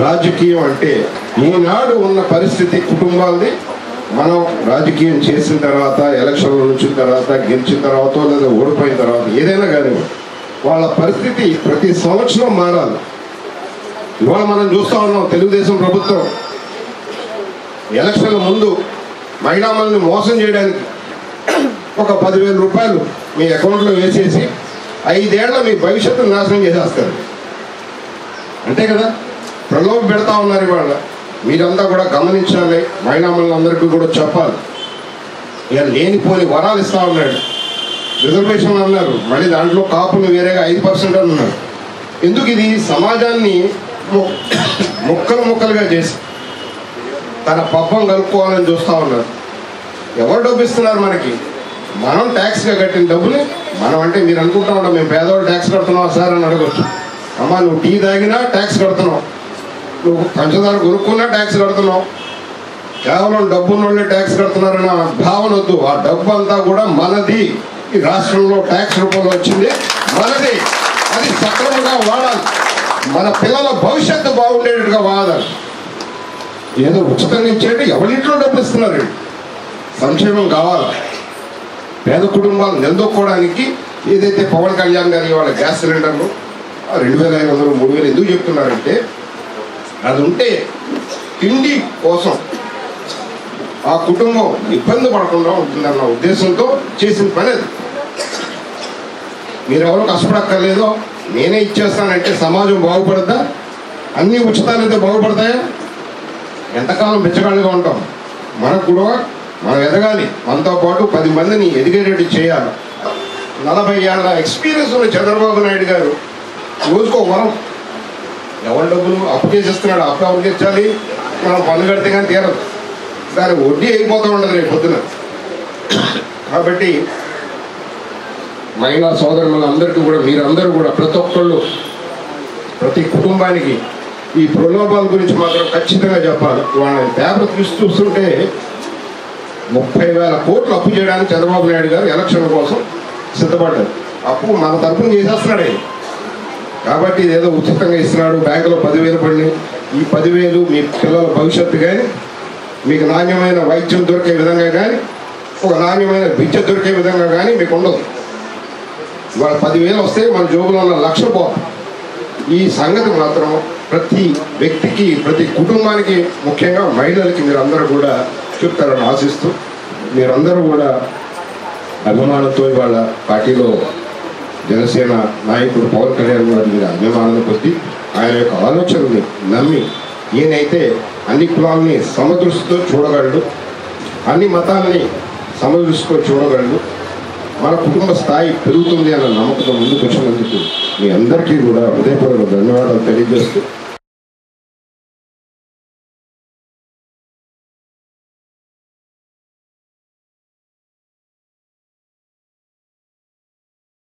రాజకీయం అంటే ఈనాడు ఉన్న పరిస్థితి కుటుంబాలది మనం రాజకీయం చేసిన తర్వాత ఎలక్షన్లు వచ్చిన తర్వాత గెలిచిన తర్వాత లేదా ఓడిపోయిన తర్వాత ఏదైనా కానీ వాళ్ళ పరిస్థితి ప్రతి సంవత్సరం మారాలి. ఇవాళ మనం చూస్తా ఉన్నాం తెలుగుదేశం ప్రభుత్వం. ఎలక్షన్ల ముందు మహిళామల్ని మోసం చేయడానికి ఒక పదివేల రూపాయలు మీ అకౌంట్లో వేసేసి ఐదేళ్ళ మీ భవిష్యత్తును నాశనం చేసేస్తారు. అంతే కదా? ప్రలోభ పెడతా ఉన్నారు ఇవాళ. మీరంతా కూడా గమనించాలి. మహిళామణులందరికీ కూడా చెప్పాలి. ఇక లేనిపోని వరాలు ఇస్తా ఉన్నాడు. రిజర్వేషన్ అన్నారు. మళ్ళీ దాంట్లో కాపులు వేరేగా ఐదు పర్సెంట్ అన్నారు ఎందుకు ఇది? సమాజాన్ని ము- ముక్కలు ముక్కలుగా చేసి తన పబ్బం కలుపుకోవాలని చూస్తూ ఉన్నారు. ఎవరు డబ్బిస్తున్నారు మనకి? మనం ట్యాక్స్గా కట్టిన డబ్బుని మనం అంటే మీరు అనుకుంటా ఉంటాం మేము పేదవాళ్ళు ట్యాక్స్ కడుతున్నాం సార్ అని అడగచ్చు. అమ్మా నువ్వు టీ తాగినా ట్యాక్స్ కడుతున్నావు. నువ్వు పంచదార కొనుక్కున్నా ట్యాక్స్ కడుతున్నావు కేవలం డబ్బు ట్యాక్స్ కడుతున్నారన్న భావన వద్దు. ఆ డబ్బు అంతా కూడా మనది. ఈ రాష్ట్రంలో ట్యాక్స్ రూపంలో వచ్చింది. మనది. అది సక్రమంగా వాడాలి. మన పిల్లల భవిష్యత్తు బాగుండేటట్టుగా వాడాలి. ఏదో ఉచితంగా ఇచ్చేటి ఎవరింట్లో డబ్బులు ఇస్తున్నారు? సంక్షేమం కావాలి? పేద కుటుంబాలు నిలదొక్కోవడానికి ఏదైతే పవన్ కళ్యాణ్ గారి వాళ్ళ గ్యాస్ సిలిండర్లు రెండు వేల ఐదు వందలు మూడు వేలు ఎందుకు చెప్తున్నారంటే అది ఉంటే తిండి కోసం ఆ కుటుంబం ఇబ్బంది పడకుండా ఉంటుందన్న ఉద్దేశంతో చేసిన పని అది. మీరెవరు కష్టపడక్కర్లేదో నేనే ఇచ్చేస్తానంటే సమాజం బాగుపడద్దా? అన్ని ఉచితాలైతే బాగుపడతాయా? ఎంతకాలం బిచ్చగాళ్ళుగా ఉంటాం? మనకు కూడా మనం ఎదగాలి. మనతో పాటు పది మందిని ఎదిగేటట్టు చేయాలి. నలభై ఏళ్ళ ఎక్స్పీరియన్స్ ఉన్న చంద్రబాబు నాయుడు గారు రోజుకో వరం ఎవరి డబ్బులు అప్పు చేసేస్తున్నాడు అప్పు ఎవరికి ఇచ్చాలి? మనం పన్ను కడితే కానీ తీరదు. దాని వడ్డీ అయిపోతూ ఉండదు రేపు పొద్దున. కాబట్టి మహిళా సోదరులందరికీ కూడా మీరందరూ కూడా ప్రతి ఒక్కళ్ళు ప్రతి కుటుంబానికి ఈ ప్రలోభాల గురించి మాత్రం ఖచ్చితంగా చెప్పాలి. వాళ్ళని పేపర్ తీసి చూస్తుంటే ముప్పై వేల కోట్లు అప్పు చేయడానికి చంద్రబాబు నాయుడు గారు ఎలక్షన్ కోసం సిద్ధపడ్డారు. అప్పు మన తరఫున చేసేస్తున్నాడు కాబట్టి ఇదేదో ఉచితంగా ఇస్తున్నాడు. బ్యాంకులో పదివేలు పడినాయి ఈ పదివేలు మీ పిల్లల భవిష్యత్తు కానీ మీకు నాణ్యమైన వైద్యం దొరికే విధంగా కానీ ఒక నాణ్యమైన విద్య దొరికే విధంగా కానీ మీకు ఉండదు. ఇవాళ పదివేలు వస్తే మన జోబులో ఉన్న లక్ష పోతుంది ఈ సంగతి మాత్రం ప్రతి వ్యక్తికి ప్రతి కుటుంబానికి ముఖ్యంగా మహిళలకి మీరందరూ కూడా చెప్తారని ఆశిస్తూ మీరందరూ కూడా అభిమానంతో ఇవాళ పార్టీలో జనసేన నాయకుడు పవన్ కళ్యాణ్ గారి మీద అభిమానం కొద్ది ఆయన యొక్క ఆలోచనని నమ్మి ఈయనైతే అన్ని కులాలని సమదృష్టితో చూడగలడు అన్ని మతాలని సమదృష్టితో చూడగలడు మన కుటుంబ స్థాయి పెరుగుతుంది అన్న నమ్మకంతో ముందుకు వచ్చినందుకు మీ అందరికీ కూడా హృదయపూర్వక ధన్యవాదాలు తెలియజేస్తూ